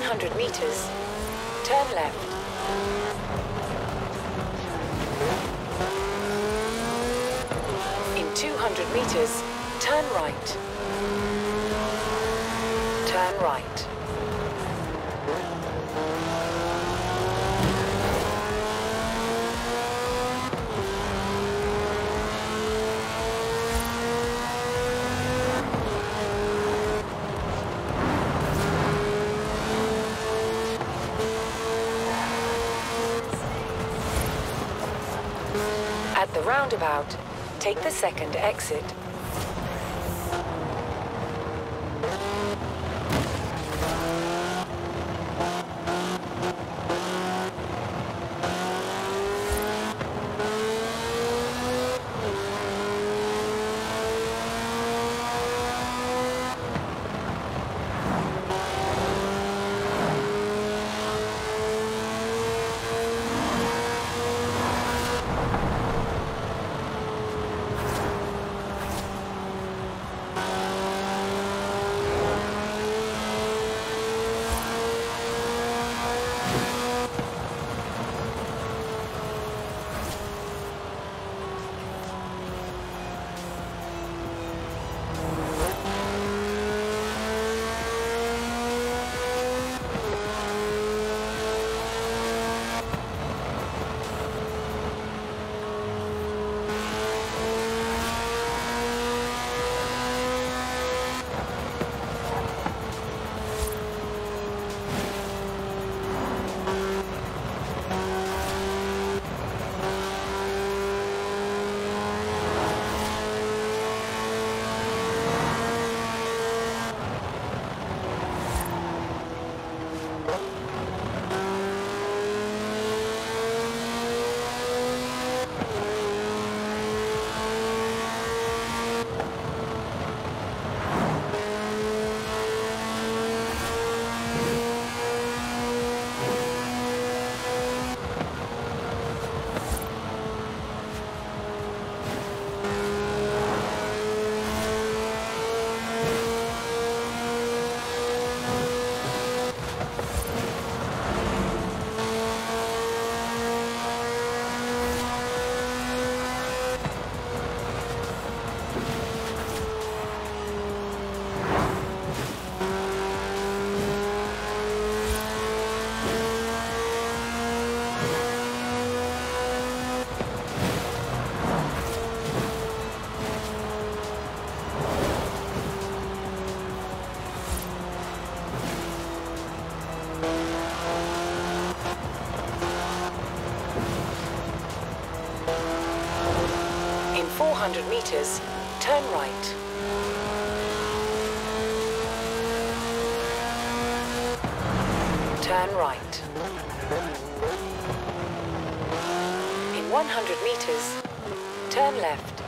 100 meters. Turn left. In 200 meters, turn right. Turn right. At the roundabout, take the second exit. 400 meters, turn right. Turn right. In 100 meters, turn left.